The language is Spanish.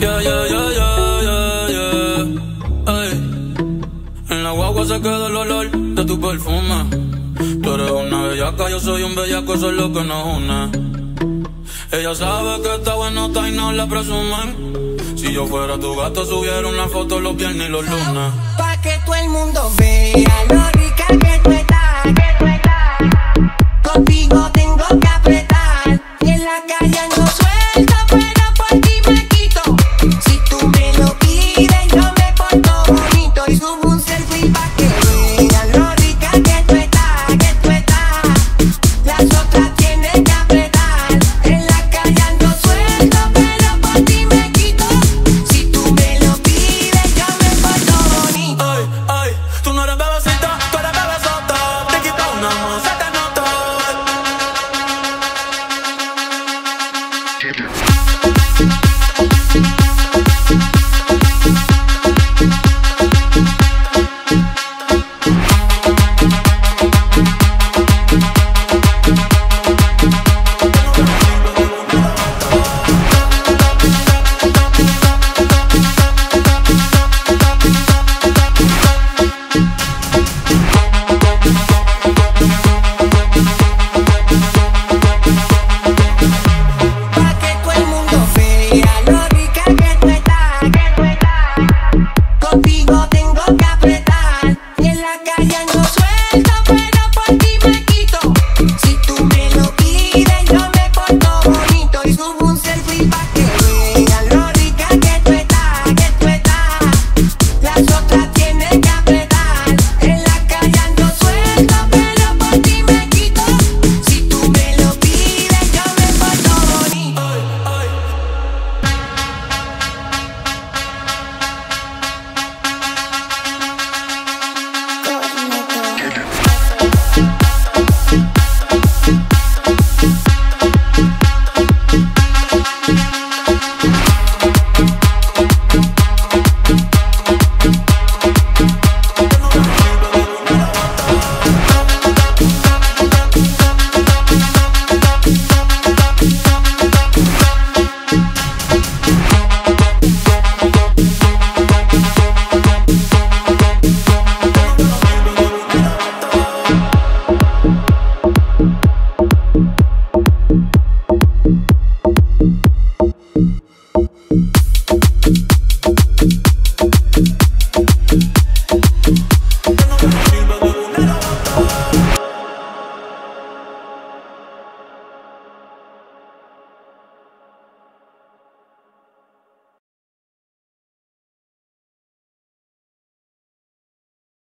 Yeah, yeah, yeah, yeah, yeah. Ey. En la guagua se queda el olor de tu perfume. Tú eres una bellaca, yo soy un bellaco, eso es lo que nos une. Ella sabe que está buenota y no la presumen. Si yo fuera tu gato, subiera una foto los viernes y los lunes. Pa' que todo el mundo vea lo rica que close.